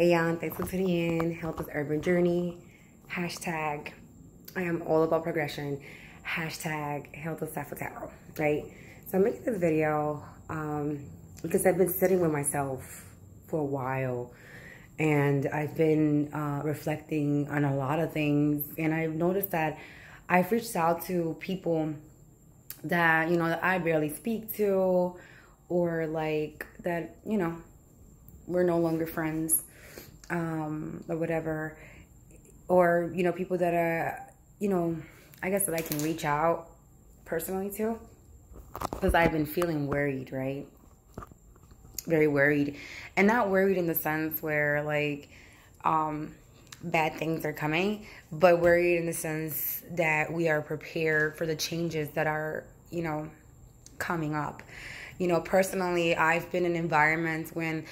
Hey, y'all, thanks for tuning in. Hilda's Urban Journey. Hashtag, I am all about progression. Hashtag, Hilda's Tarot, right? So I'm making this video um, because I've been sitting with myself for a while and I've been uh, reflecting on a lot of things. And I've noticed that I've reached out to people that, you know, that I barely speak to or like that, you know, we're no longer friends um, or whatever. Or, you know, people that are, you know, I guess that I can reach out personally to because I've been feeling worried, right? very worried and not worried in the sense where like um bad things are coming but worried in the sense that we are prepared for the changes that are you know coming up you know personally i've been in environments when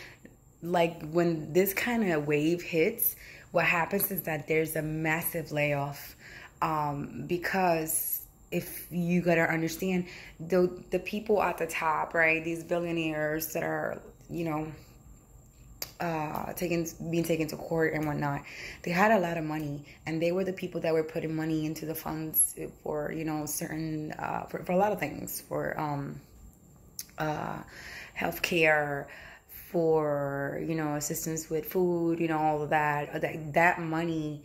like when this kind of wave hits what happens is that there's a massive layoff um because if you gotta understand the the people at the top, right? These billionaires that are, you know, uh, taken being taken to court and whatnot. They had a lot of money, and they were the people that were putting money into the funds for you know certain uh, for, for a lot of things for um, uh, healthcare, for you know assistance with food, you know all of that. That that money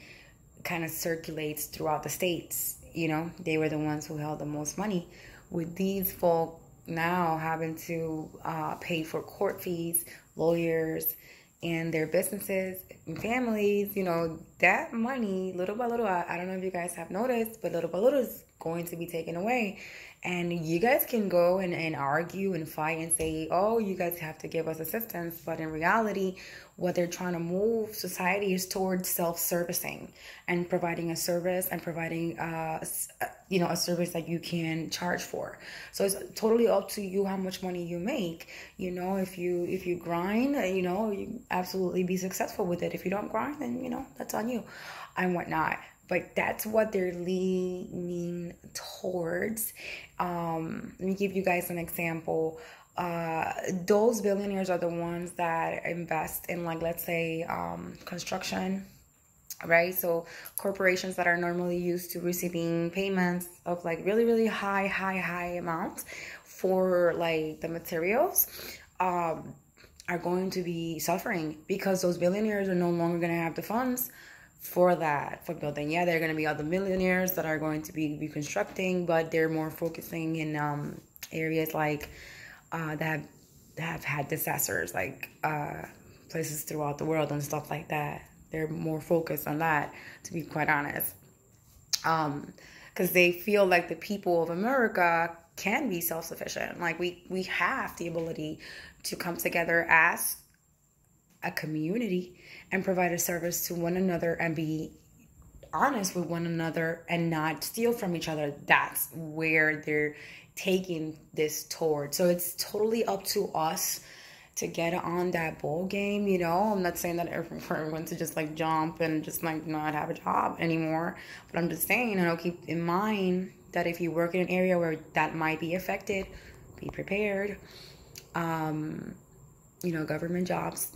kind of circulates throughout the states you know, they were the ones who held the most money. With these folk now having to uh, pay for court fees, lawyers, and their businesses and families, you know, that money, little by little, I, I don't know if you guys have noticed, but little by little is going to be taken away. And you guys can go and, and argue and fight and say, oh, you guys have to give us assistance. But in reality, what they're trying to move society is towards self-servicing and providing a service and providing, uh, you know, a service that you can charge for. So it's totally up to you how much money you make. You know, if you if you grind, you know, you absolutely be successful with it. If you don't grind, then you know that's on you and whatnot but that's what they're leaning towards. Um, let me give you guys an example. Uh, those billionaires are the ones that invest in, like, let's say, um, construction, right? So corporations that are normally used to receiving payments of like really, really high, high, high amounts for like the materials. Um, are going to be suffering because those billionaires are no longer going to have the funds for that for building yeah they're going to be other millionaires that are going to be reconstructing but they're more focusing in um, areas like uh, that have, that have had disasters like uh, places throughout the world and stuff like that. They're more focused on that to be quite honest. Um because they feel like the people of america can be self-sufficient. Like we we have the ability to come together as a community and provide a service to one another and be honest with one another and not steal from each other. That's where they're taking this toward. So it's totally up to us to get on that ball game, you know. I'm not saying that everyone to just like jump and just like not have a job anymore, but I'm just saying, you know, keep in mind that if you work in an area where that might be affected, be prepared. Um, you know, government jobs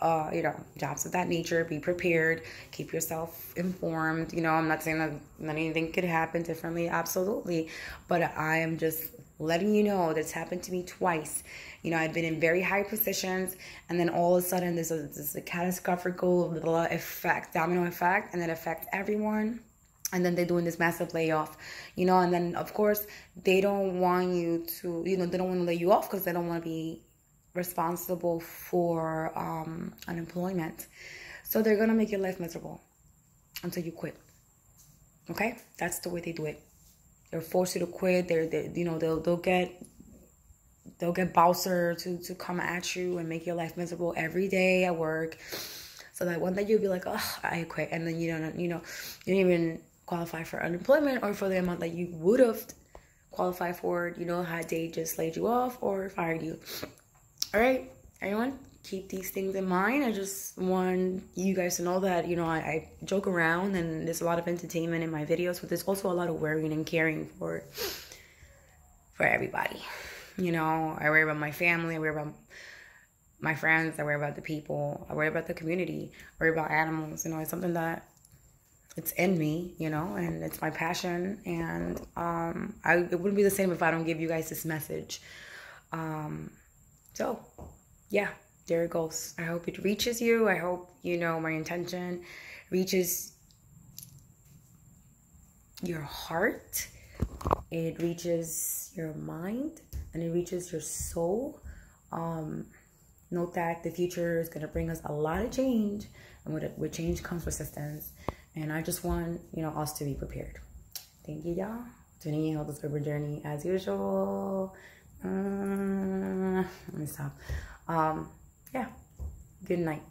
uh, you know, jobs of that nature. Be prepared. Keep yourself informed. You know, I'm not saying that anything could happen differently. Absolutely. But I am just letting you know that's happened to me twice. You know, I've been in very high positions, and then all of a sudden, there's a, there's a catastrophic effect, domino effect, and it affects everyone and then they're doing this massive layoff you know and then of course they don't want you to you know they don't want to lay you off because they don't want to be responsible for um, unemployment. So they're gonna make your life miserable until you quit. Okay, that's the way they do it. They're forced you to quit. They're, they, you know, they'll they'll get they'll get Bowser to to come at you and make your life miserable every day at work. So that one day you'll be like, oh, I quit, and then you don't, you know, you don't even qualify for unemployment or for the amount that you would have qualified for, you know, had they just laid you off or fired you. All right, everyone, keep these things in mind. I just want you guys to know that, you know, I, I, joke around and there's a lot of entertainment in my videos, but there's also a lot of worrying and caring for for everybody. You know, I worry about my family, I worry about my friends. I worry about the people. I worry about the community. I worry about animals. You know, it's something that it's in me, you know, and it's my passion. And um, I, it wouldn't be the same if I don't give you guys this message. Um, so, yeah, there it goes. I hope it reaches you. I hope, you know, my intention reaches your heart, it reaches your mind, and it reaches your soul. Um, note that the future is going to bring us a lot of change, and with, with change comes resistance. And I just want, you know, us to be prepared. Thank you, y'all. Tuning in on this urban journey as usual. Uh, let me stop. Um, yeah. Good night.